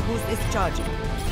who's discharging.